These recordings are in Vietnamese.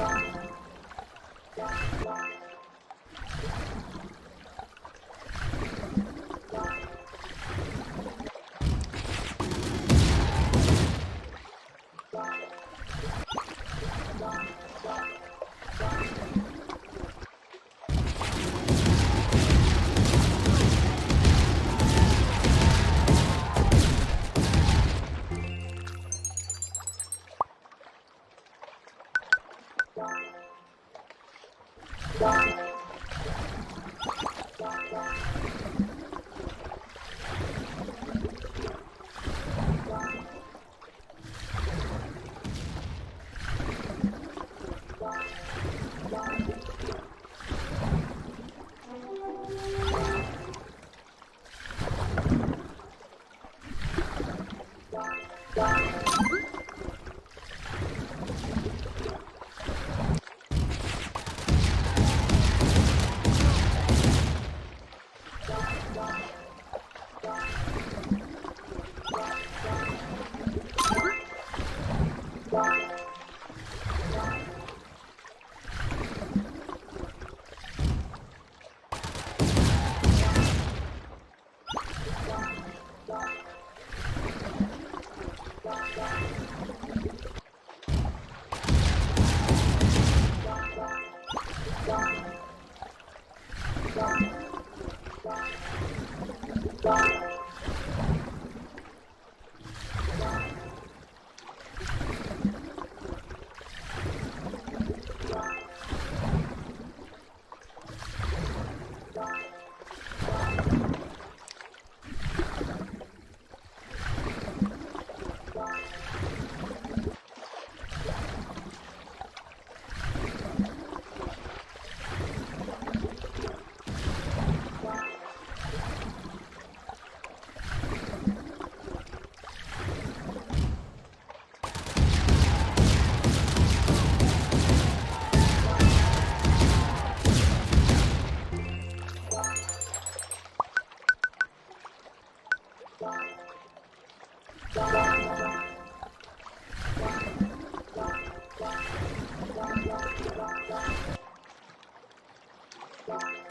Bye. Bye.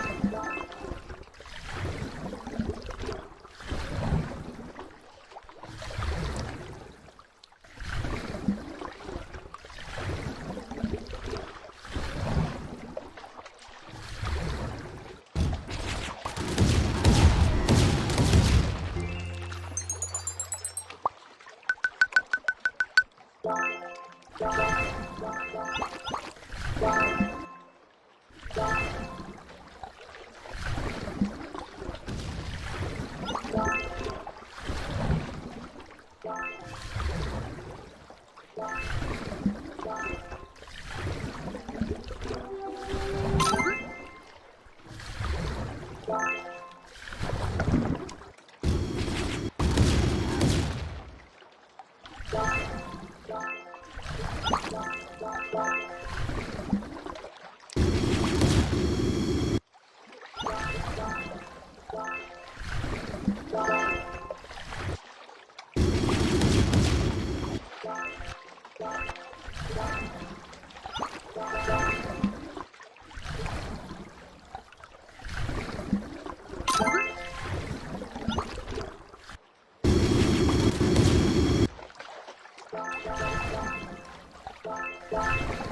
Thank you.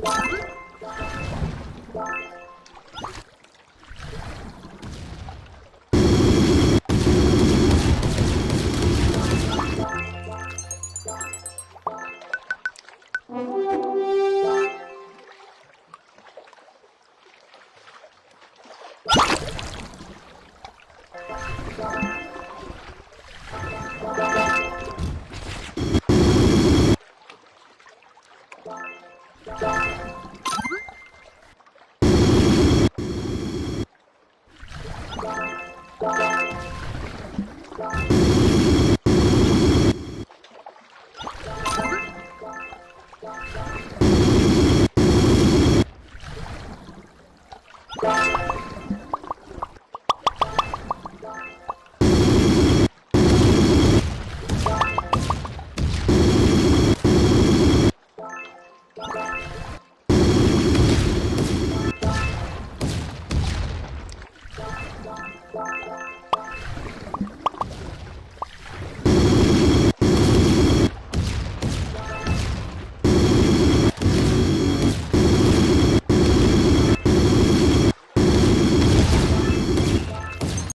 What? Bye.